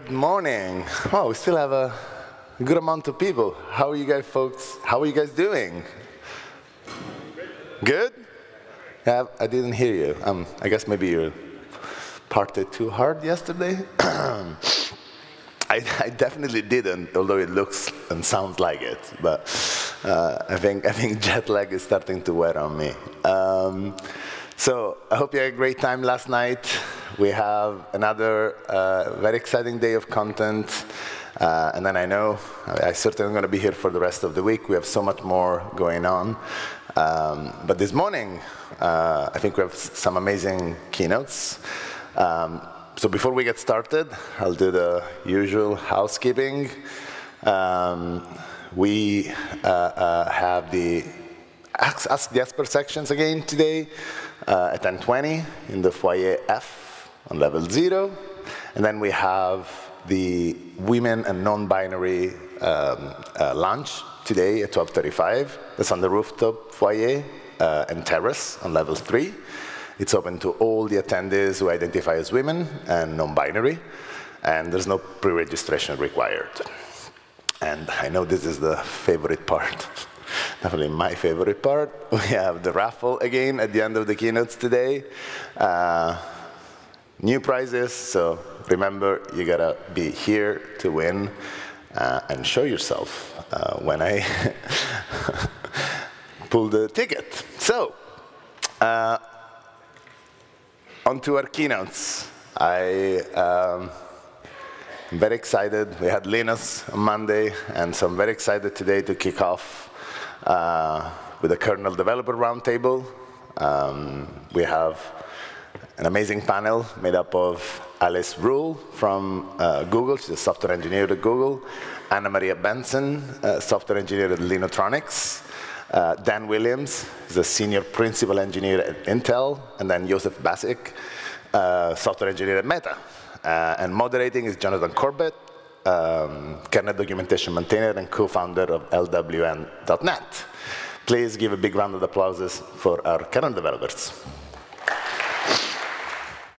Good morning. Oh, we still have a good amount of people. How are you guys, folks? How are you guys doing? Good? Yeah, I didn't hear you. Um, I guess maybe you partied too hard yesterday. I, I, definitely didn't, although it looks and sounds like it. But uh, I think I think jet lag is starting to wear on me. Um, so I hope you had a great time last night. We have another uh, very exciting day of content. Uh, and then I know I certainly am going to be here for the rest of the week. We have so much more going on. Um, but this morning, uh, I think we have some amazing keynotes. Um, so before we get started, I'll do the usual housekeeping. Um, we uh, uh, have the Ask, Ask the Expert sections again today uh, at 10.20 in the foyer F on level zero. And then we have the women and non-binary um, uh, lunch today at 12.35. That's on the rooftop foyer uh, and terrace on level three. It's open to all the attendees who identify as women and non-binary, and there's no pre-registration required. And I know this is the favorite part definitely my favorite part. We have the raffle again at the end of the keynotes today. Uh, new prizes, so remember, you gotta be here to win uh, and show yourself uh, when I pull the ticket. So, uh, on to our keynotes. I, um, I'm very excited. We had Linus on Monday, and so I'm very excited today to kick off uh, with a kernel developer roundtable. Um, we have an amazing panel made up of Alice Ryhl from uh, Google, she's a software engineer at Google, Anna Maria Behnsen, software engineer at Linutronix, uh, Dan Williams is a senior principal engineer at Intel, and then Josef Bacik, uh, software engineer at Meta. Uh, and moderating is Jonathan Corbet, um, kernel documentation maintainer and co-founder of LWN.net. Please give a big round of applause for our kernel developers.